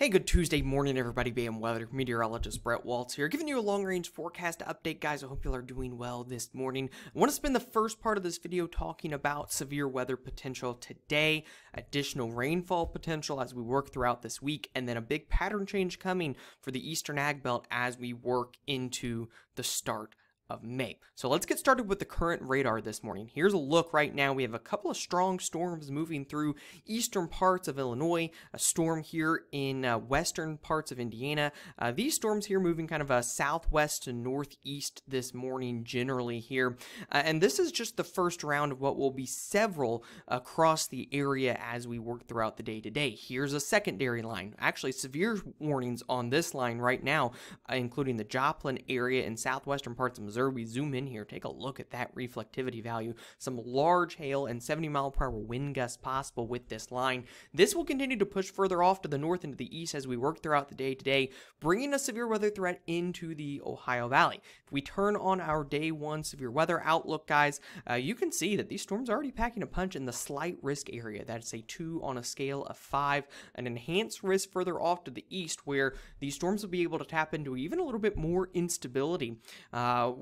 Hey, good Tuesday morning, everybody. BAM Weather meteorologist Brett Waltz here, giving you a long range forecast update, guys. I hope you all are doing well this morning. I want to spend the first part of this video talking about severe weather potential today, additional rainfall potential as we work throughout this week, and then a big pattern change coming for the eastern ag belt as we work into the start of May. So let's get started with the current radar this morning. Here's a look right now. We have a couple of strong storms moving through eastern parts of Illinois, a storm here in uh, western parts of Indiana. Uh, these storms here moving kind of a southwest to northeast this morning generally here. Uh, and this is just the first round of what will be several across the area as we work throughout the day today. Here's a secondary line. Actually, severe warnings on this line right now, uh, including the Joplin area and southwestern parts of Missouri we zoom in here, take a look at that reflectivity value. Some large hail and 70 mile per hour wind gusts possible with this line. This will continue to push further off to the north and to the east as we work throughout the day today, bringing a severe weather threat into the Ohio Valley. If we turn on our day one severe weather outlook, guys, uh, you can see that these storms are already packing a punch in the slight risk area. That's a two on a scale of five, an enhanced risk further off to the east where these storms will be able to tap into even a little bit more instability. Uh,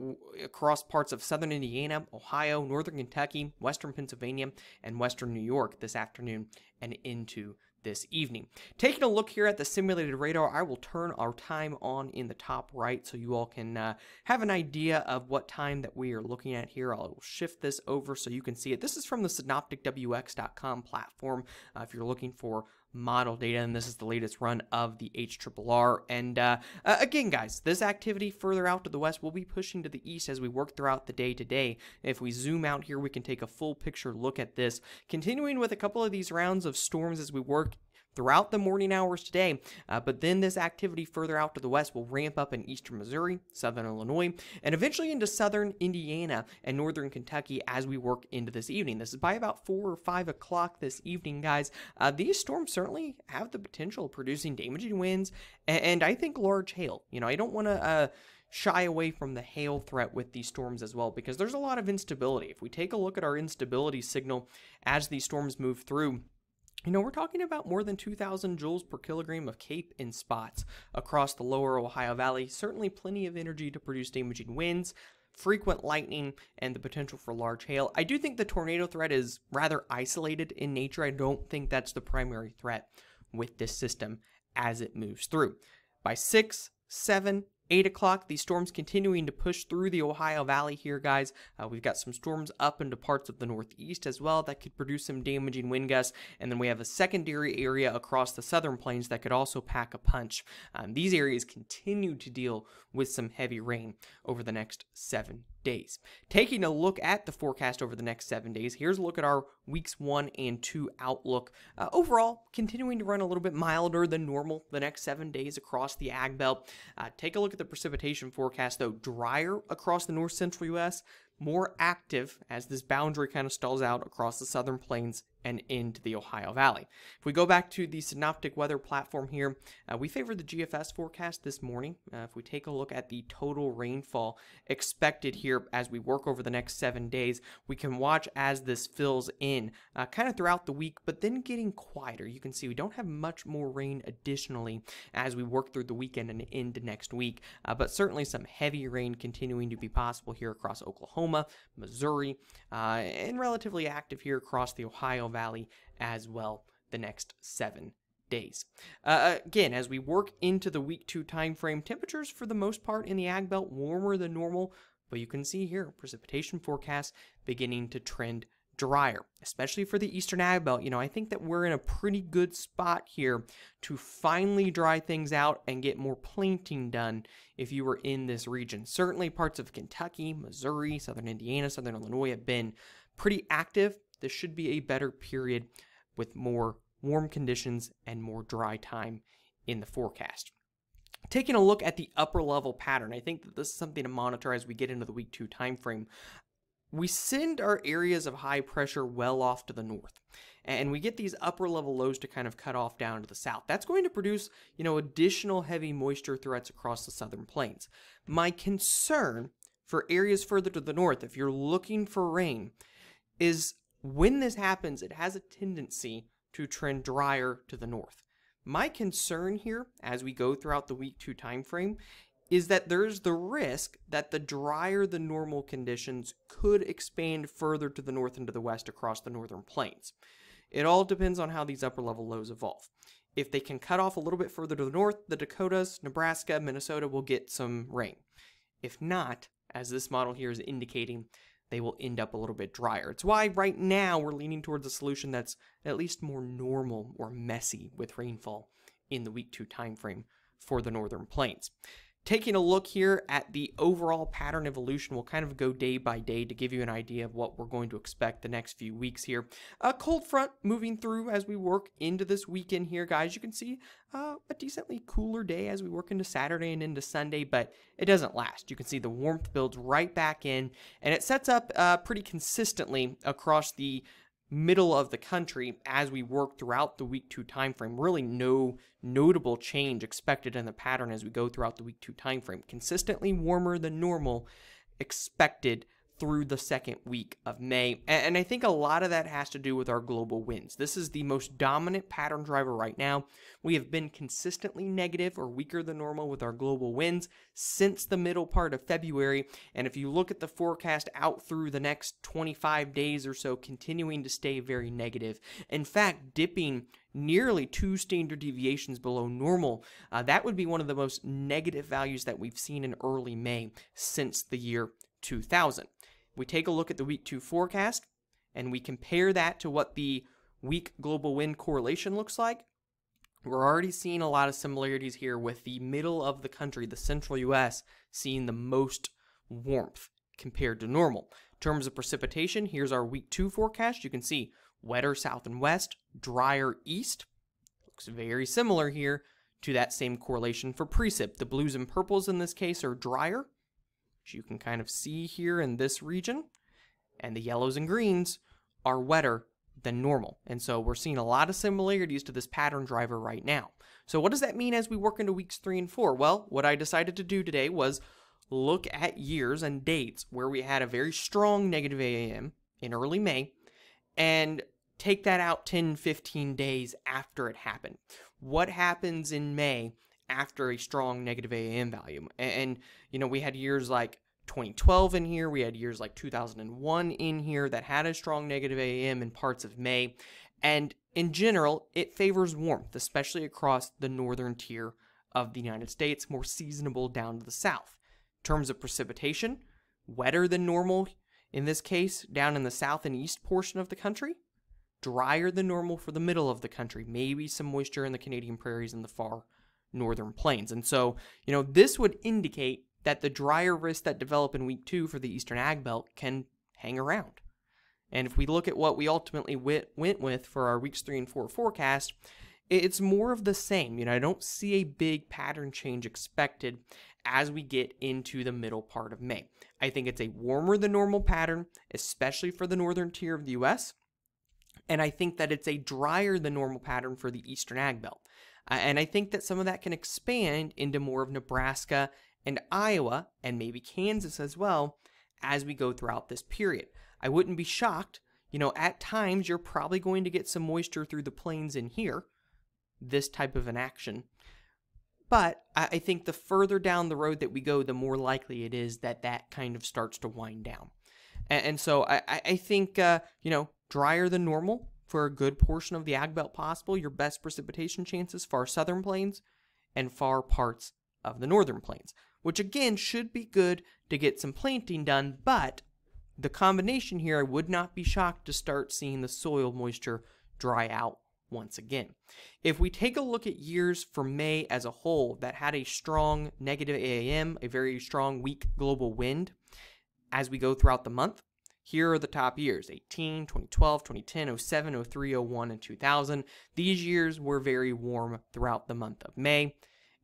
across parts of southern Indiana, Ohio, northern Kentucky, western Pennsylvania, and western New York this afternoon and into this evening. Taking a look here at the simulated radar, I will turn our time on in the top right so you all can uh, have an idea of what time that we are looking at here. I'll shift this over so you can see it. This is from the synopticwx.com platform uh, if you're looking for model data, and this is the latest run of the HRRR. And uh, again, guys, this activity further out to the west will be pushing to the east as we work throughout the day today. If we zoom out here, we can take a full picture look at this. Continuing with a couple of these rounds of storms as we work throughout the morning hours today, uh, but then this activity further out to the west will ramp up in eastern Missouri, southern Illinois, and eventually into southern Indiana and northern Kentucky as we work into this evening. This is by about 4 or 5 o'clock this evening, guys. Uh, these storms certainly have the potential of producing damaging winds and, and I think large hail. You know, I don't want to. Uh, shy away from the hail threat with these storms as well because there's a lot of instability. If we take a look at our instability signal as these storms move through, you know, we're talking about more than 2,000 joules per kilogram of CAPE in spots across the lower Ohio Valley. Certainly plenty of energy to produce damaging winds, frequent lightning, and the potential for large hail. I do think the tornado threat is rather isolated in nature. I don't think that's the primary threat with this system as it moves through. By 6, 7, 8 o'clock, these storms continuing to push through the Ohio Valley here, guys. Uh, we've got some storms up into parts of the northeast as well that could produce some damaging wind gusts. And then we have a secondary area across the southern plains that could also pack a punch. Um, these areas continue to deal with some heavy rain over the next seven days. Taking a look at the forecast over the next seven days, here's a look at our weeks one and two outlook. Uh, overall, continuing to run a little bit milder than normal the next seven days across the ag belt. Uh, take a look at the precipitation forecast, though, drier across the north central U.S., more active as this boundary kind of stalls out across the southern plains and into the Ohio Valley. If we go back to the synoptic weather platform here, uh, we favor the GFS forecast this morning. Uh, if we take a look at the total rainfall expected here as we work over the next seven days, we can watch as this fills in uh, kind of throughout the week, but then getting quieter. You can see we don't have much more rain additionally as we work through the weekend and into next week, uh, but certainly some heavy rain continuing to be possible here across Oklahoma, Missouri, uh, and relatively active here across the Ohio Valley as well the next seven days. Uh, again, as we work into the week two time frame, temperatures for the most part in the ag belt warmer than normal, but you can see here precipitation forecasts beginning to trend drier, especially for the eastern ag belt. You know, I think that we're in a pretty good spot here to finally dry things out and get more planting done if you were in this region. Certainly parts of Kentucky, Missouri, southern Indiana, southern Illinois have been pretty active this should be a better period with more warm conditions and more dry time in the forecast. Taking a look at the upper level pattern, I think that this is something to monitor as we get into the week two time frame. We send our areas of high pressure well off to the north, and we get these upper level lows to kind of cut off down to the south. That's going to produce, you know, additional heavy moisture threats across the southern plains. My concern for areas further to the north, if you're looking for rain, is when this happens, it has a tendency to trend drier to the north. My concern here as we go throughout the week two time frame is that there's the risk that the drier than normal conditions could expand further to the north and to the west across the northern plains. It all depends on how these upper level lows evolve. If they can cut off a little bit further to the north, the Dakotas, Nebraska, Minnesota will get some rain. If not, as this model here is indicating, they will end up a little bit drier. It's why right now we're leaning towards a solution that's at least more normal or messy with rainfall in the week two time frame for the northern plains. Taking a look here at the overall pattern evolution, we'll kind of go day by day to give you an idea of what we're going to expect the next few weeks here. A cold front moving through as we work into this weekend here, guys. You can see uh, a decently cooler day as we work into Saturday and into Sunday, but it doesn't last. You can see the warmth builds right back in, and it sets up uh, pretty consistently across the middle of the country as we work throughout the week two time frame. Really no notable change expected in the pattern as we go throughout the week two time frame. Consistently warmer than normal expected through the second week of May. And I think a lot of that has to do with our global winds. This is the most dominant pattern driver right now. We have been consistently negative or weaker than normal with our global winds since the middle part of February. And if you look at the forecast out through the next 25 days or so, continuing to stay very negative. In fact, dipping nearly two standard deviations below normal. Uh, that would be one of the most negative values that we've seen in early May since the year 2000 we take a look at the week two forecast and we compare that to what the week global wind correlation looks like, we're already seeing a lot of similarities here with the middle of the country, the central US, seeing the most warmth compared to normal. In terms of precipitation, here's our week two forecast. You can see wetter south and west, drier east. Looks very similar here to that same correlation for precip. The blues and purples in this case are drier, which you can kind of see here in this region. And the yellows and greens are wetter than normal. And so we're seeing a lot of similarities to this pattern driver right now. So what does that mean as we work into weeks three and four? Well, what I decided to do today was look at years and dates where we had a very strong negative AAM in early May and take that out 10, 15 days after it happened. What happens in May after a strong negative AAM value. And, you know, we had years like 2012 in here, we had years like 2001 in here that had a strong negative AAM in parts of May. And in general, it favors warmth, especially across the northern tier of the United States, more seasonable down to the south. In terms of precipitation, wetter than normal in this case down in the south and east portion of the country, drier than normal for the middle of the country, maybe some moisture in the Canadian prairies in the far northern plains. And so, you know, this would indicate that the drier risks that develop in week two for the eastern ag belt can hang around. And if we look at what we ultimately went with for our weeks three and four forecast, it's more of the same. You know, I don't see a big pattern change expected as we get into the middle part of May. I think it's a warmer than normal pattern, especially for the northern tier of the US. And I think that it's a drier than normal pattern for the eastern ag belt. And I think that some of that can expand into more of Nebraska and Iowa and maybe Kansas as well as we go throughout this period. I wouldn't be shocked. You know, at times you're probably going to get some moisture through the plains in here, this type of an action. But I think the further down the road that we go, the more likely it is that that kind of starts to wind down. And, so I, I think, uh, you know, drier than normal for a good portion of the ag belt possible, your best precipitation chances far southern plains and far parts of the northern plains, which again should be good to get some planting done, but the combination here, I would not be shocked to start seeing the soil moisture dry out once again. If we take a look at years for May as a whole that had a strong negative AAM, a very strong weak global wind, as we go throughout the month, here are the top years 18, 2012, 2010, 07, 03, 01, and 2000. These years were very warm throughout the month of May.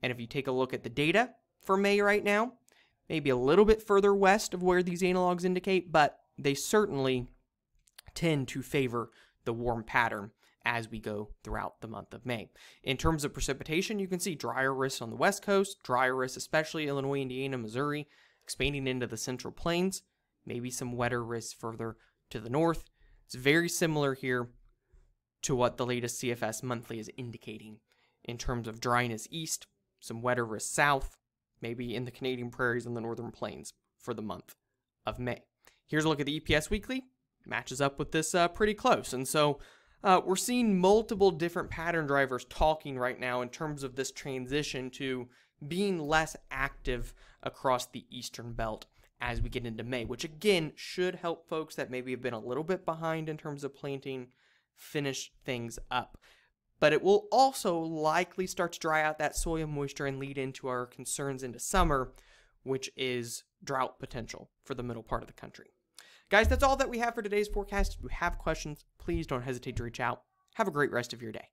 And if you take a look at the data for May right now, maybe a little bit further west of where these analogs indicate, but they certainly tend to favor the warm pattern as we go throughout the month of May. In terms of precipitation, you can see drier risks on the west coast, drier risks especially Illinois, Indiana, Missouri, expanding into the central plains maybe some wetter risks further to the north. It's very similar here to what the latest CFS monthly is indicating in terms of dryness east, some wetter risk south, maybe in the Canadian prairies and the northern plains for the month of May. Here's a look at the EPS weekly. Matches up with this uh, pretty close. And so uh, we're seeing multiple different pattern drivers talking right now in terms of this transition to being less active across the eastern belt as we get into May, which again should help folks that maybe have been a little bit behind in terms of planting finish things up. But it will also likely start to dry out that soil moisture and lead into our concerns into summer, which is drought potential for the middle part of the country. Guys, that's all that we have for today's forecast. If you have questions, please don't hesitate to reach out. Have a great rest of your day.